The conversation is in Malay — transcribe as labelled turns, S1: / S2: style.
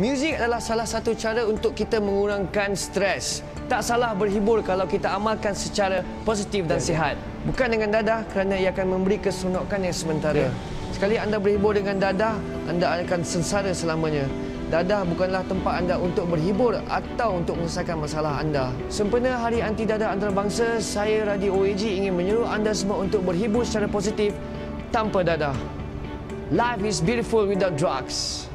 S1: Muzik adalah salah satu cara untuk kita mengurangkan stres. Tak salah berhibur kalau kita amalkan secara positif dan ya. sihat. Bukan dengan dadah kerana ia akan memberi keseronokan yang sementara. Ya. Sekali anda berhibur dengan dadah, anda akan sengsara selamanya. Dadah bukanlah tempat anda untuk berhibur atau untuk menyelesaikan masalah anda. Sempena Hari Anti Dadah Antarabangsa, saya Radio OAG ingin menyuruh anda semua untuk berhibur secara positif tanpa dadah. Life is beautiful without drugs.